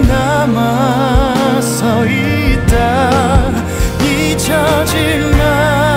남아 서 있다. 잊혀질 나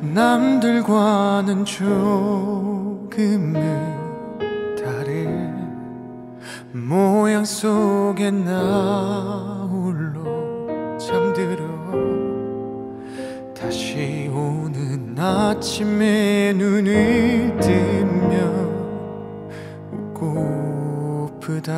남들과는 조금은 다른 모양 속에 나 홀로 잠들어 다시 오는 아침에 눈을 뜨면 웃고프다.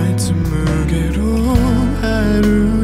깜깜해진 어둠 속을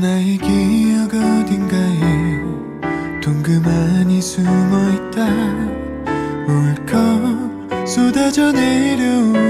나의 기억 어딘가에 동그만히 숨어있다. 울컥 쏟아져 내려오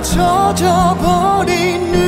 다 젖어버린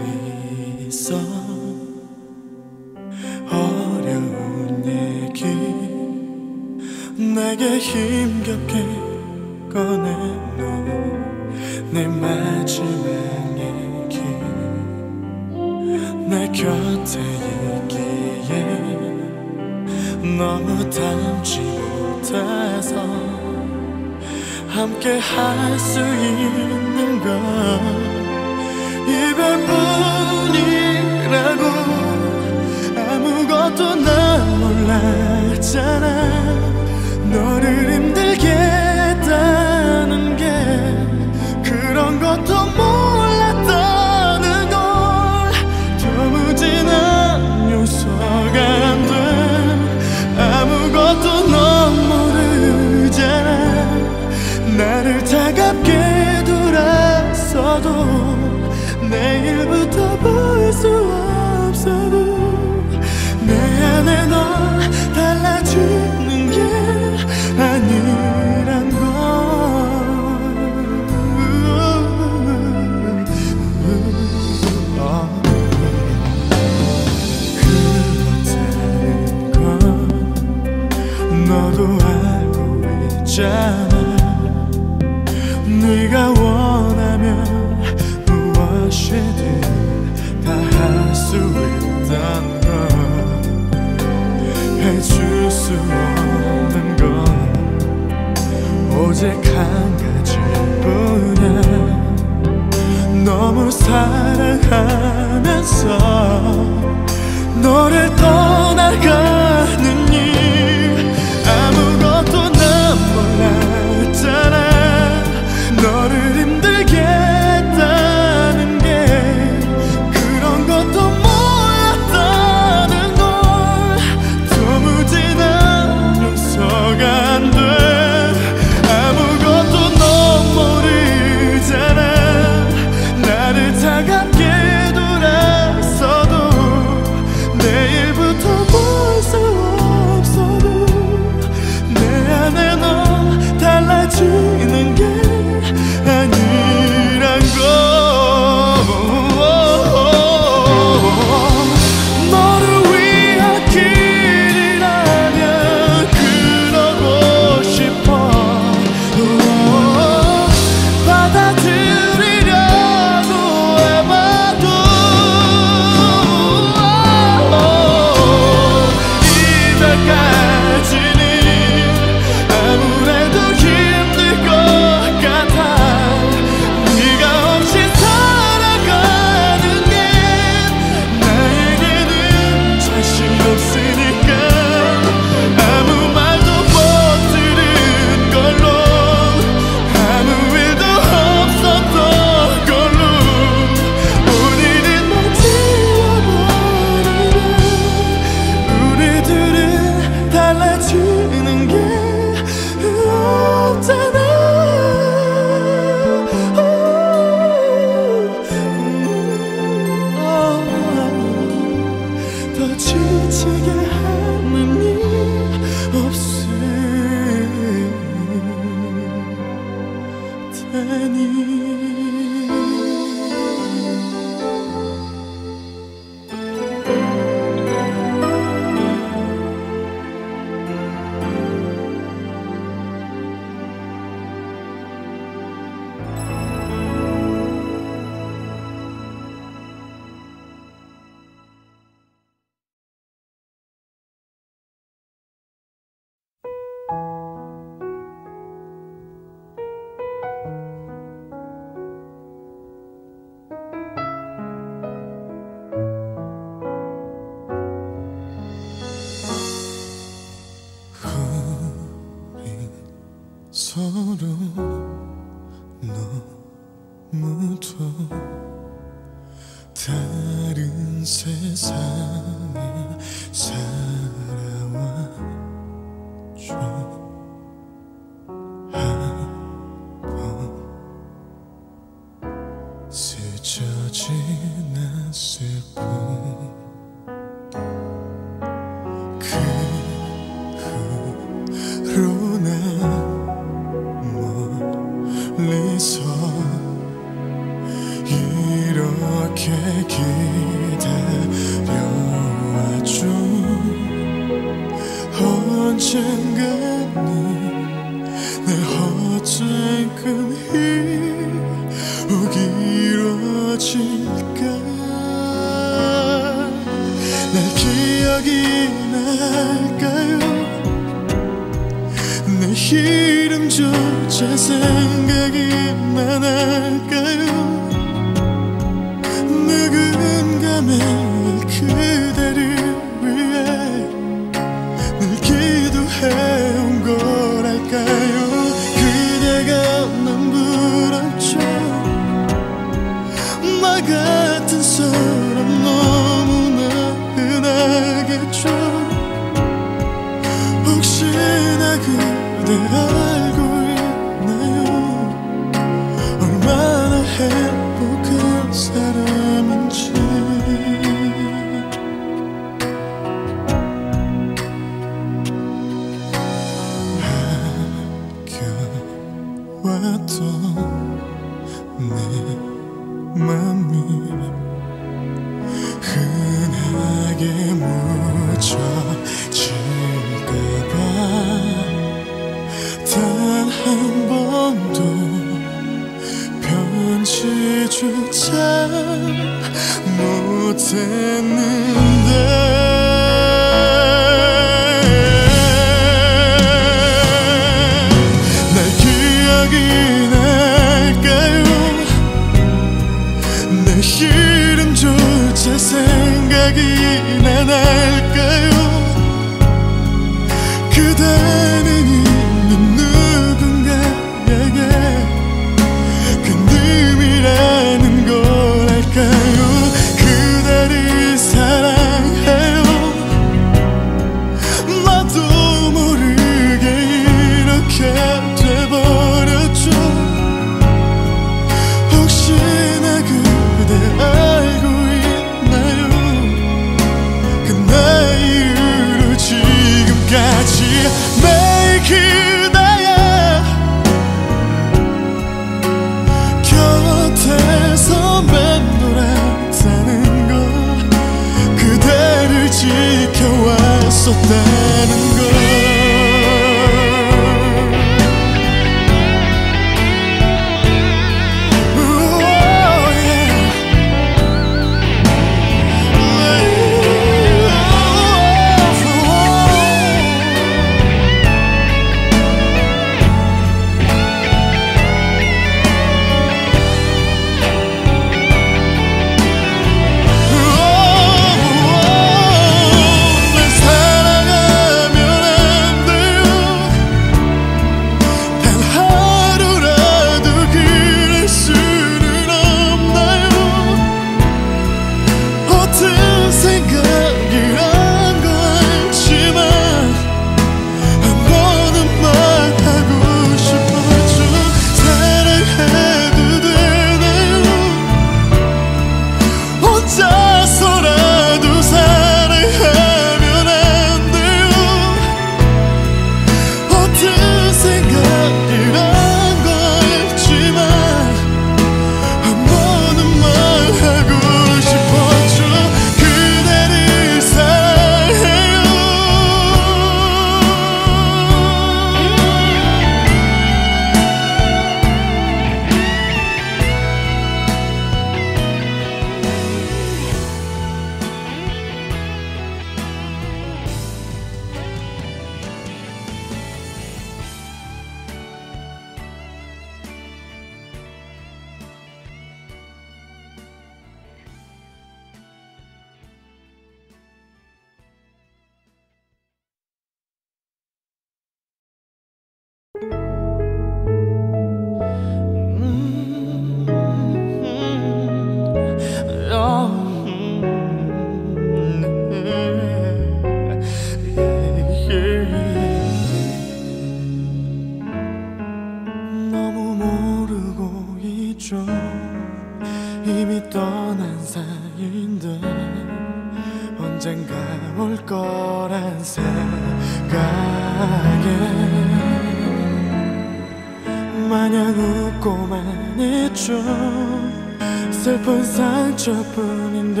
저뿐인데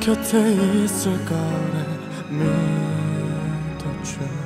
곁에 있을 거래 믿어줘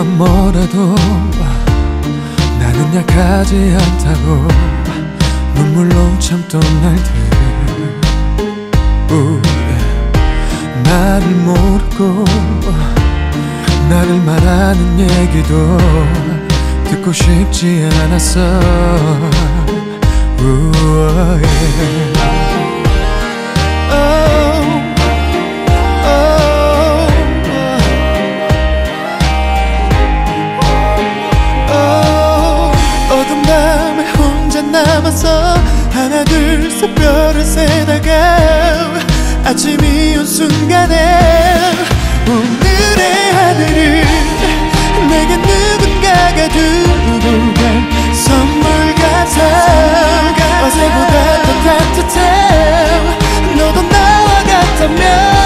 누가 뭐래도 나는 약하지 않다고 눈물로 참던 날들 나를 모르고 나를 말하는 얘기도 듣고 싶지 않았어 우와, yeah. 새별을 새다가 아침이 온 순간에 오늘의 하늘을 내게 누군가가 두고 간 선물 같아 어제보다 더 따뜻해. 너도 나와 같다면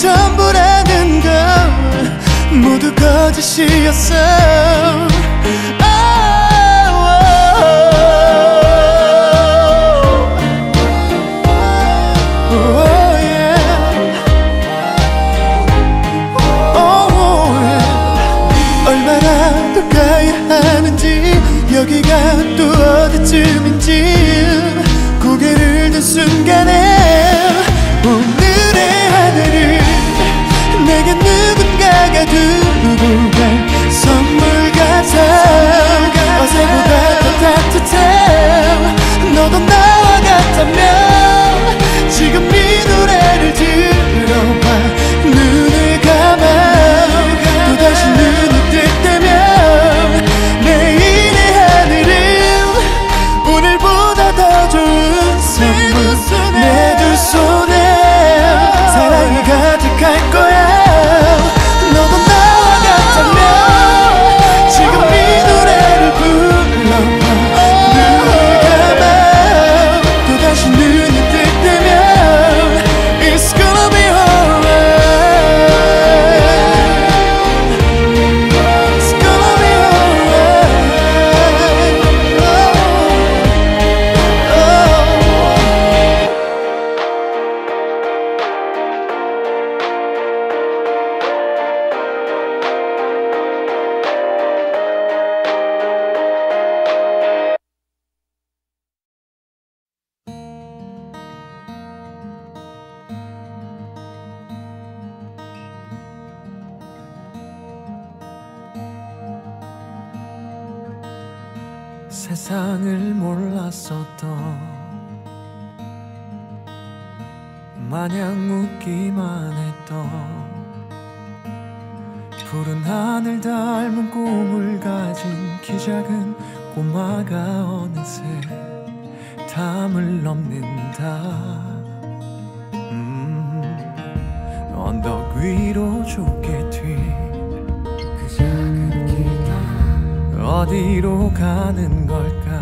전부라는 걸 모두 거짓이었어 작은 꼬마가 어느새 담을 넘는다. 음, 언덕 위로 좁게 튄그 작은 길 어디로 가는 걸까?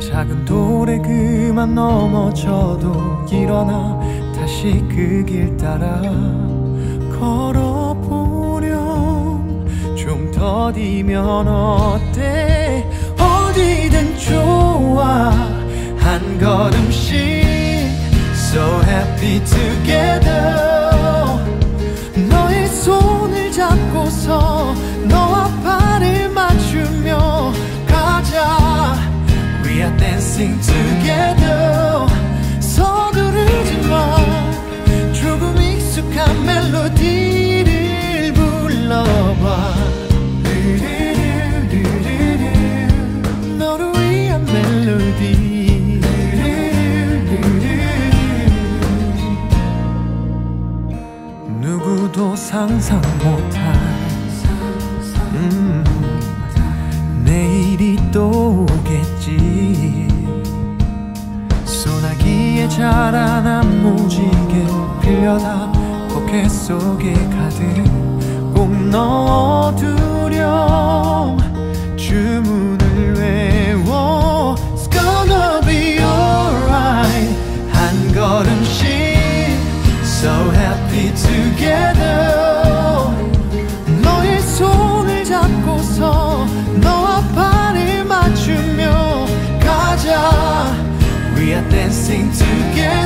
작은 돌에 그만 넘어져도 일어나. 다시 그 길 따라 걸어보렴 좀 더디면 어때? 어디든 좋아. 한 걸음씩 So happy together. 너의 손을 잡고서 너와 발을 맞추며 가자. We are dancing together. 서두르지 마. 조금 익숙한 멜로디 상상 못할 음, 내일이 또 오겠지. 소나기에 자라난 무지개 빌려다 포켓 속에 가득 꼭 넣어두렴 sing together.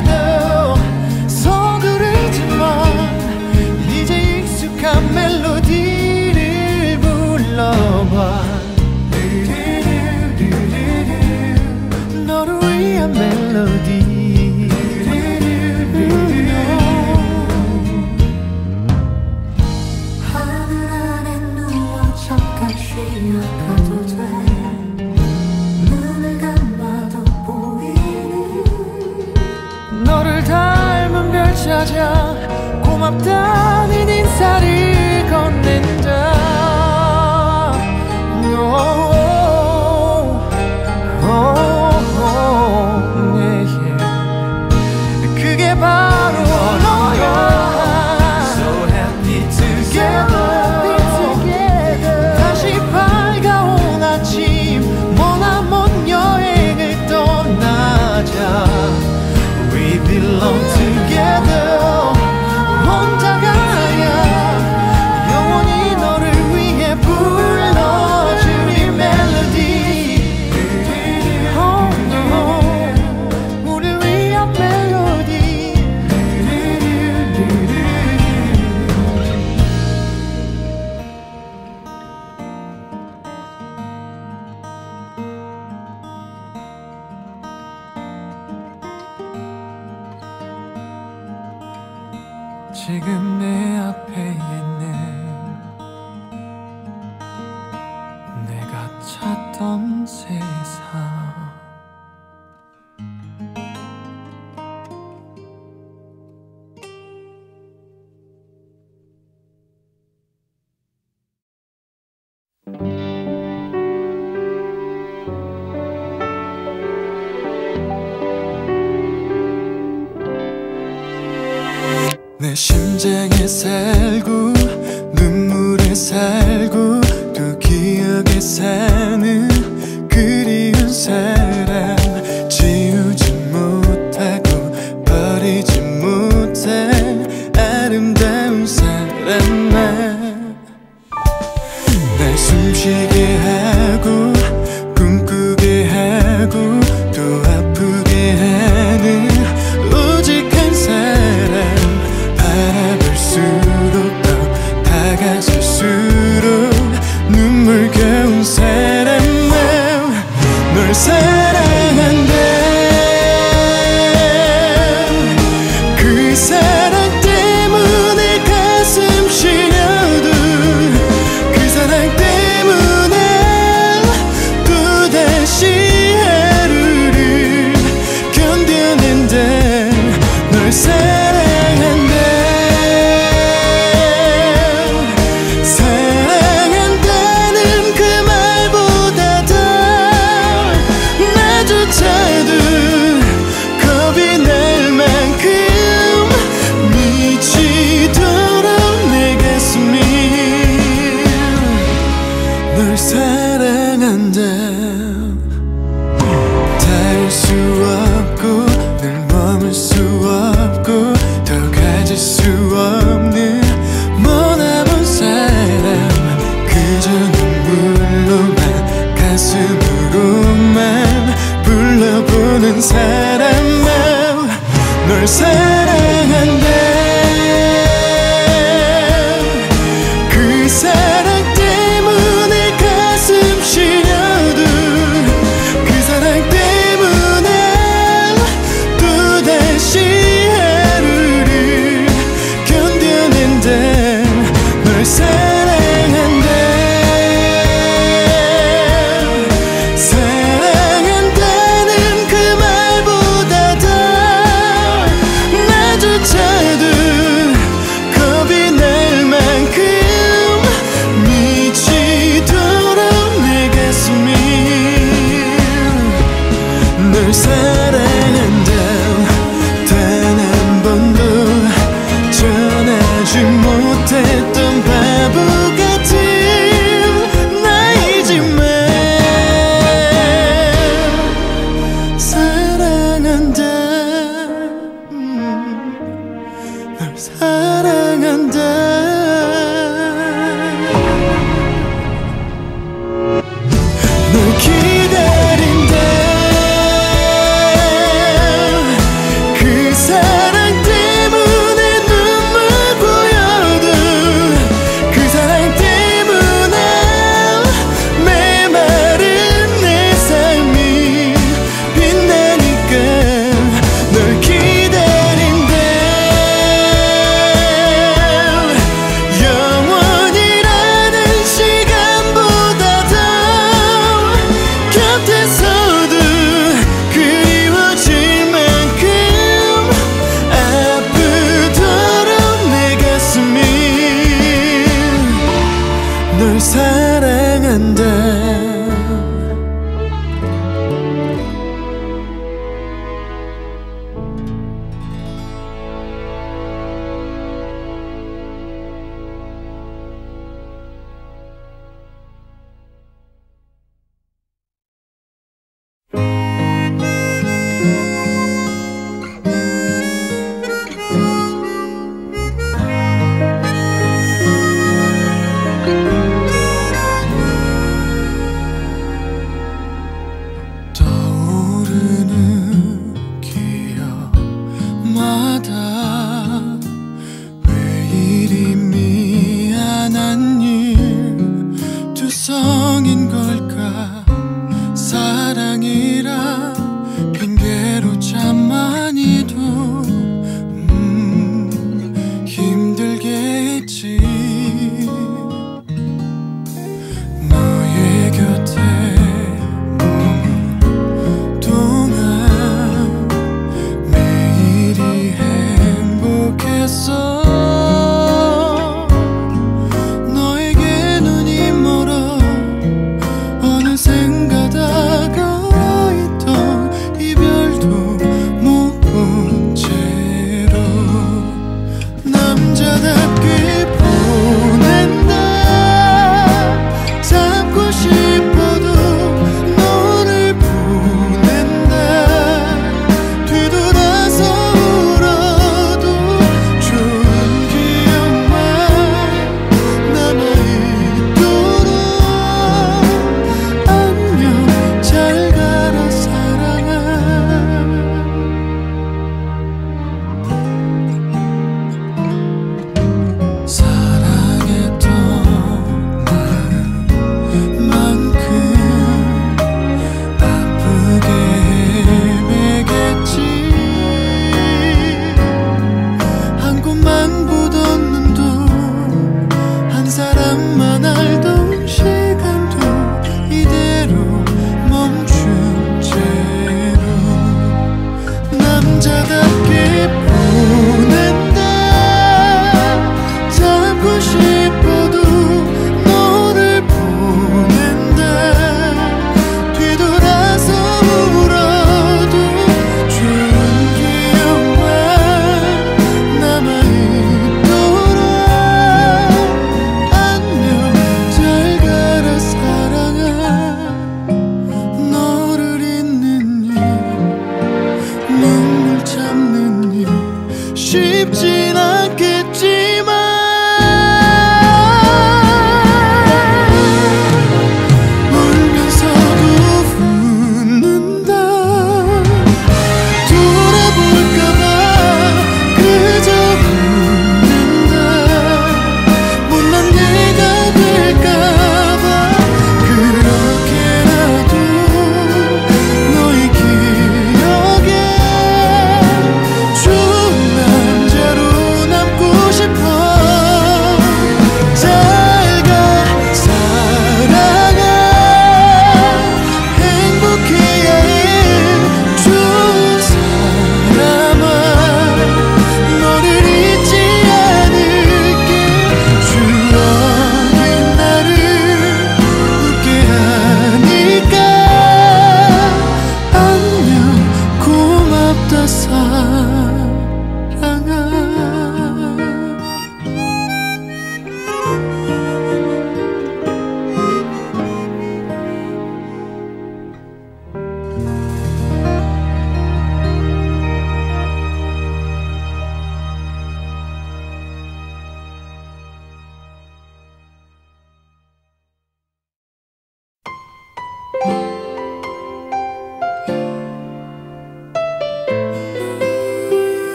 고맙다는 인사를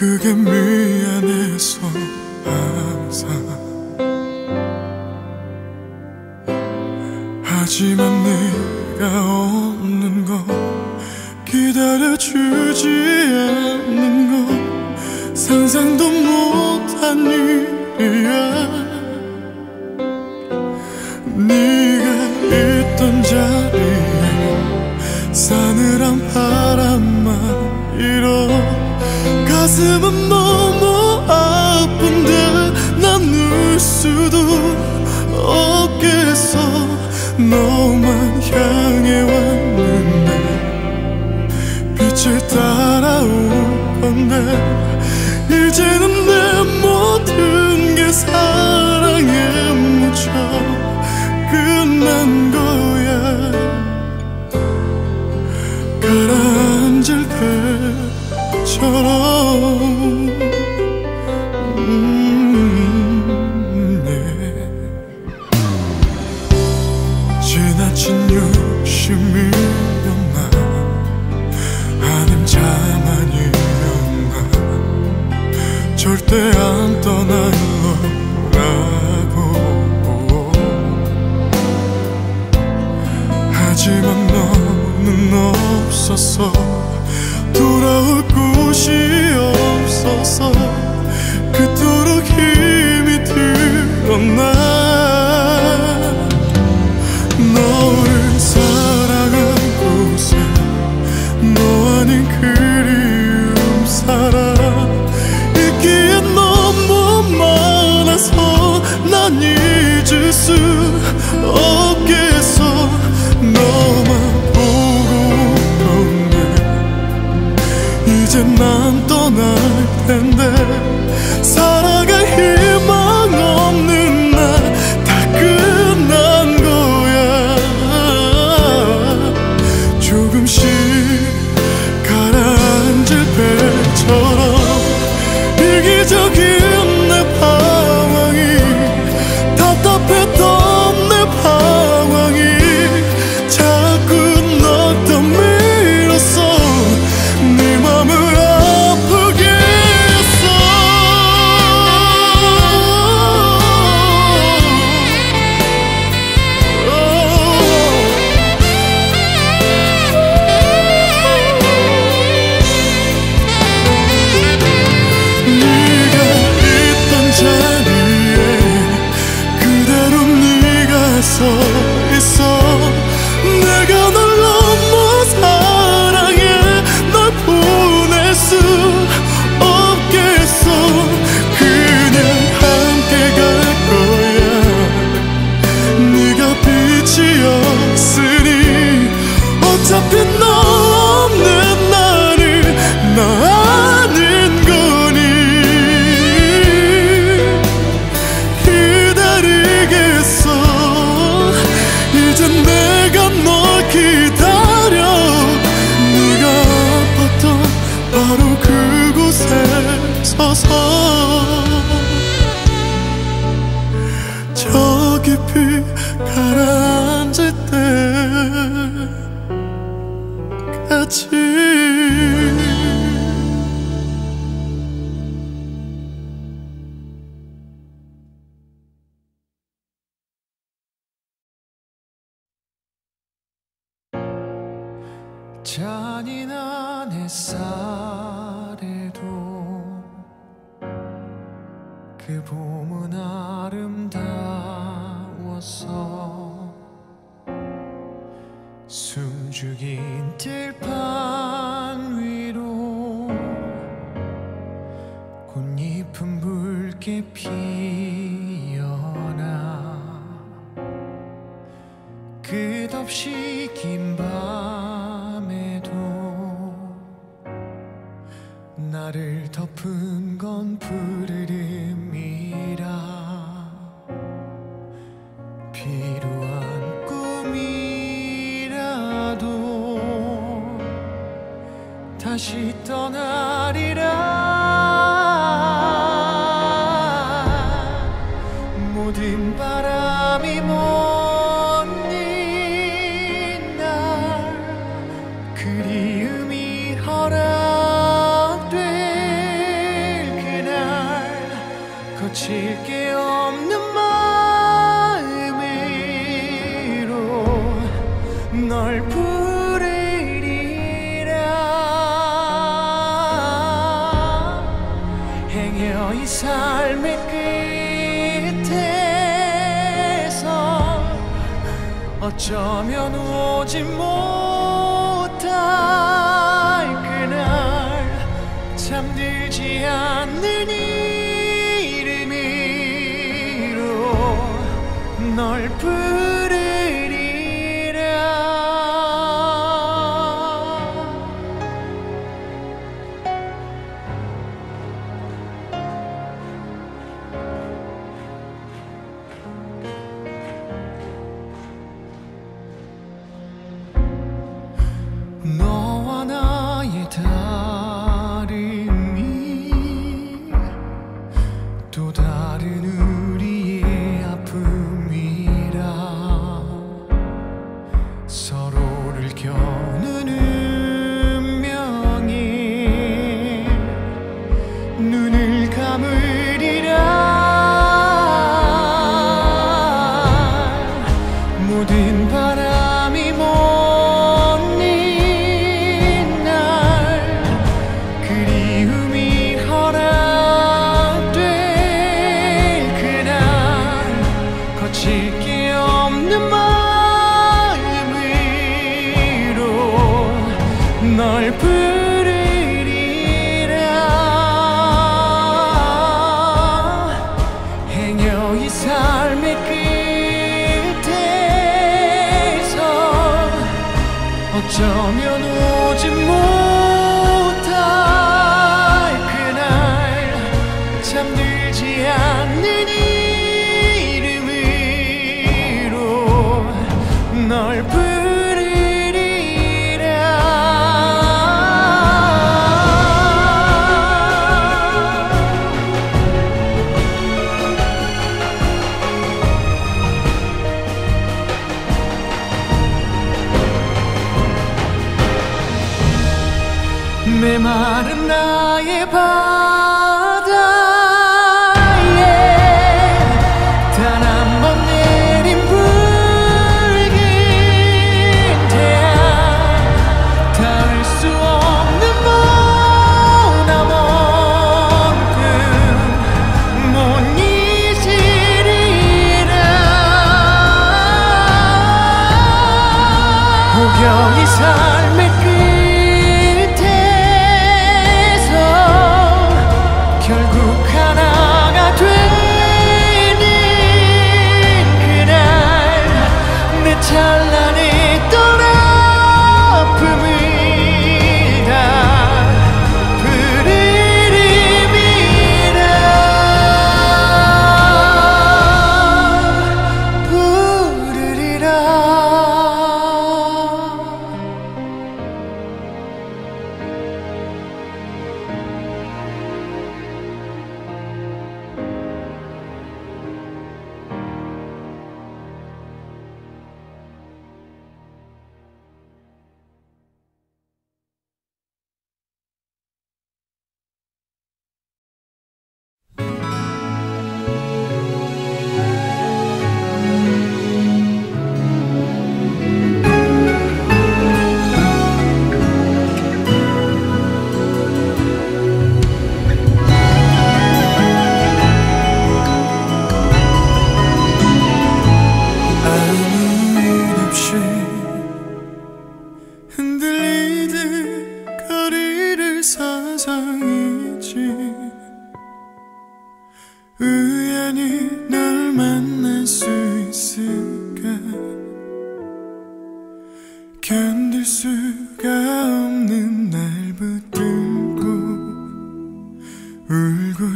그게 미안해서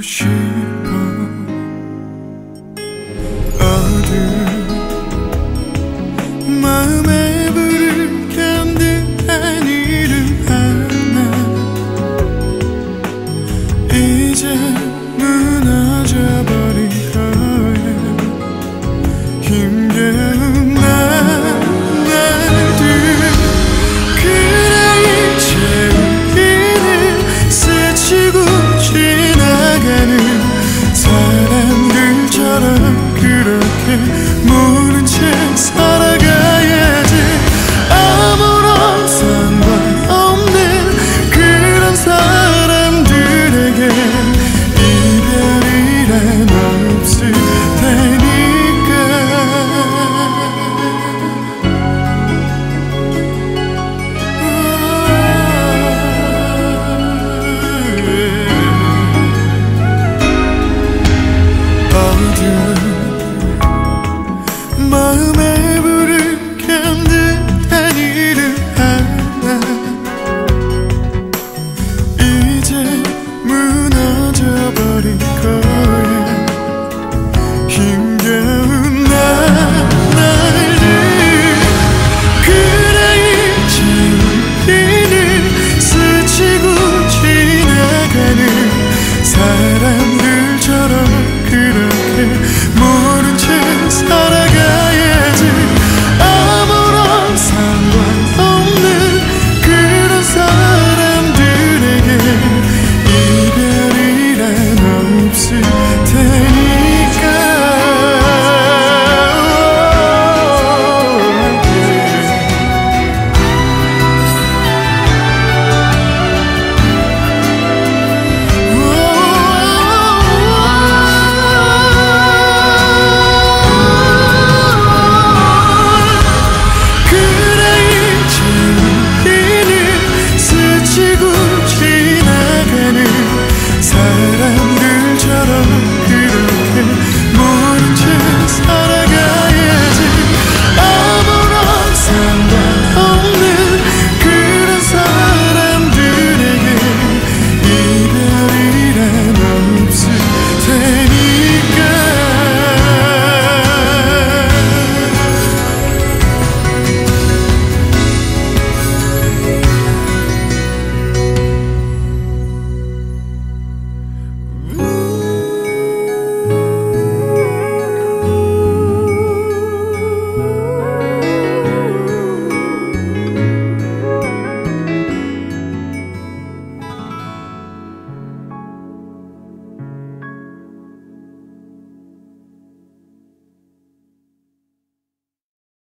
울